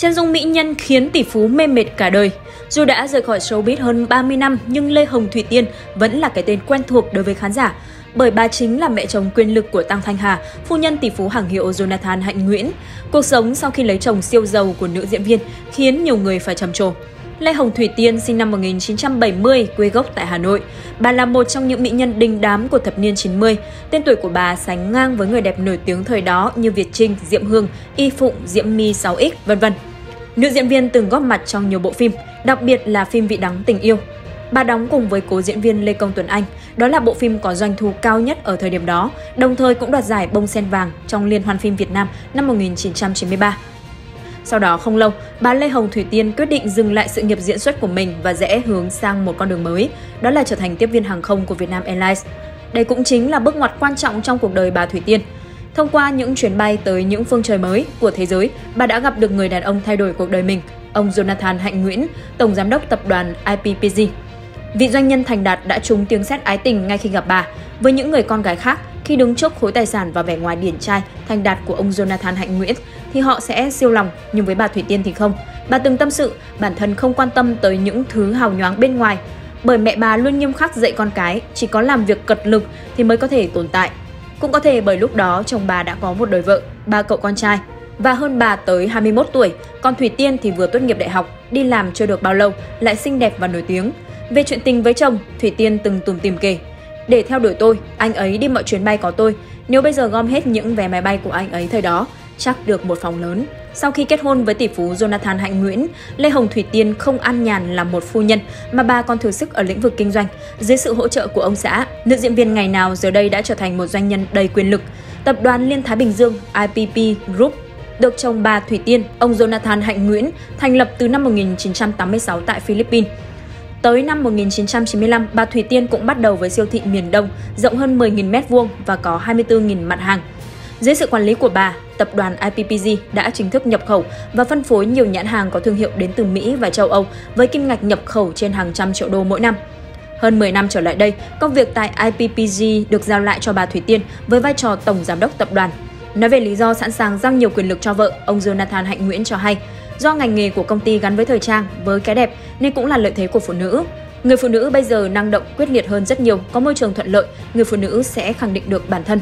Chân dung mỹ nhân khiến tỷ phú mê mệt cả đời. Dù đã rời khỏi showbiz hơn 30 năm nhưng Lê Hồng Thủy Tiên vẫn là cái tên quen thuộc đối với khán giả bởi bà chính là mẹ chồng quyền lực của Tăng Thanh Hà, phu nhân tỷ phú hàng hiệu Jonathan Hạnh Nguyễn. Cuộc sống sau khi lấy chồng siêu giàu của nữ diễn viên khiến nhiều người phải trầm trồ. Lê Hồng Thủy Tiên sinh năm 1970, quê gốc tại Hà Nội. Bà là một trong những mỹ nhân đình đám của thập niên 90. Tên tuổi của bà sánh ngang với người đẹp nổi tiếng thời đó như Việt Trinh, Diệm Hương, Y Phụng, Diễm My 6X, vân vân. Nữ diễn viên từng góp mặt trong nhiều bộ phim, đặc biệt là phim Vị đắng tình yêu. Bà đóng cùng với cố diễn viên Lê Công Tuấn Anh. Đó là bộ phim có doanh thu cao nhất ở thời điểm đó, đồng thời cũng đoạt giải bông sen vàng trong Liên hoan phim Việt Nam năm 1993. Sau đó không lâu, bà Lê Hồng Thủy Tiên quyết định dừng lại sự nghiệp diễn xuất của mình và rẽ hướng sang một con đường mới, đó là trở thành tiếp viên hàng không của Vietnam Airlines. Đây cũng chính là bước ngoặt quan trọng trong cuộc đời bà Thủy Tiên. Thông qua những chuyến bay tới những phương trời mới của thế giới, bà đã gặp được người đàn ông thay đổi cuộc đời mình, ông Jonathan Hạnh Nguyễn, tổng giám đốc tập đoàn IPPG. Vị doanh nhân thành đạt đã trúng tiếng sét ái tình ngay khi gặp bà. Với những người con gái khác, khi đứng trước khối tài sản và vẻ ngoài điển trai, thành đạt của ông Jonathan Hạnh Nguyễn thì họ sẽ siêu lòng, nhưng với bà Thủy Tiên thì không. Bà từng tâm sự, bản thân không quan tâm tới những thứ hào nhoáng bên ngoài, bởi mẹ bà luôn nghiêm khắc dạy con cái, chỉ có làm việc cật lực thì mới có thể tồn tại. Cũng có thể bởi lúc đó chồng bà đã có một đời vợ, ba cậu con trai. Và hơn bà tới 21 tuổi, còn Thủy Tiên thì vừa tốt nghiệp đại học, đi làm chưa được bao lâu, lại xinh đẹp và nổi tiếng. Về chuyện tình với chồng, Thủy Tiên từng tùm tìm kể. Để theo đuổi tôi, anh ấy đi mọi chuyến bay có tôi. Nếu bây giờ gom hết những vé máy bay của anh ấy thời đó, chắc được một phòng lớn. Sau khi kết hôn với tỷ phú Jonathan Hạnh Nguyễn, Lê Hồng Thủy Tiên không an nhàn làm một phu nhân mà bà còn thử sức ở lĩnh vực kinh doanh. Dưới sự hỗ trợ của ông xã, nữ diễn viên ngày nào giờ đây đã trở thành một doanh nhân đầy quyền lực. Tập đoàn Liên Thái Bình Dương IPP Group được chồng bà Thủy Tiên, ông Jonathan Hạnh Nguyễn, thành lập từ năm 1986 tại Philippines. Tới năm 1995, bà Thủy Tiên cũng bắt đầu với siêu thị miền Đông, rộng hơn 10.000 m2 và có 24.000 mặt hàng. Dưới sự quản lý của bà, tập đoàn IPPG đã chính thức nhập khẩu và phân phối nhiều nhãn hàng có thương hiệu đến từ Mỹ và châu Âu với kim ngạch nhập khẩu trên hàng trăm triệu đô mỗi năm. Hơn 10 năm trở lại đây, công việc tại IPPG được giao lại cho bà Thủy Tiên với vai trò tổng giám đốc tập đoàn. Nói về lý do sẵn sàng giao nhiều quyền lực cho vợ, ông Jonathan Hạnh Nguyễn cho hay, do ngành nghề của công ty gắn với thời trang, với cái đẹp nên cũng là lợi thế của phụ nữ. Người phụ nữ bây giờ năng động, quyết liệt hơn rất nhiều, có môi trường thuận lợi, người phụ nữ sẽ khẳng định được bản thân.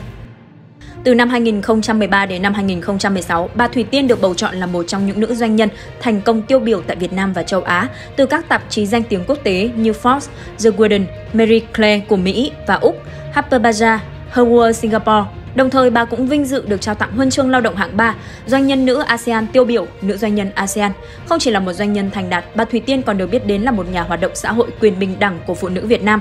Từ năm 2013 đến năm 2016, bà Thủy Tiên được bầu chọn là một trong những nữ doanh nhân thành công tiêu biểu tại Việt Nam và châu Á từ các tạp chí danh tiếng quốc tế như Forbes, The Guardian, Marie Claire của Mỹ và Úc, Harper Bazaar, Her World Singapore. Đồng thời, bà cũng vinh dự được trao tặng huân chương lao động hạng 3, doanh nhân nữ ASEAN tiêu biểu, nữ doanh nhân ASEAN. Không chỉ là một doanh nhân thành đạt, bà Thủy Tiên còn được biết đến là một nhà hoạt động xã hội quyền bình đẳng của phụ nữ Việt Nam.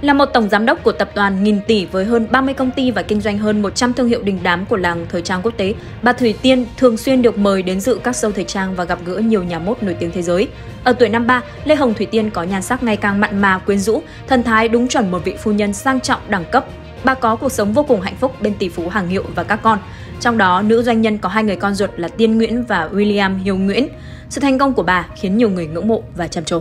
Là một tổng giám đốc của tập đoàn nghìn tỷ với hơn 30 công ty và kinh doanh hơn 100 thương hiệu đình đám của làng thời trang quốc tế, bà Thủy Tiên thường xuyên được mời đến dự các show thời trang và gặp gỡ nhiều nhà mốt nổi tiếng thế giới. Ở tuổi 53, Lê Hồng Thủy Tiên có nhan sắc ngày càng mặn mà quyến rũ, thần thái đúng chuẩn một vị phu nhân sang trọng đẳng cấp. Bà có cuộc sống vô cùng hạnh phúc bên tỷ phú hàng hiệu và các con. Trong đó, nữ doanh nhân có hai người con ruột là Tiên Nguyễn và William Hiếu Nguyễn. Sự thành công của bà khiến nhiều người ngưỡng mộ và trầm trồ.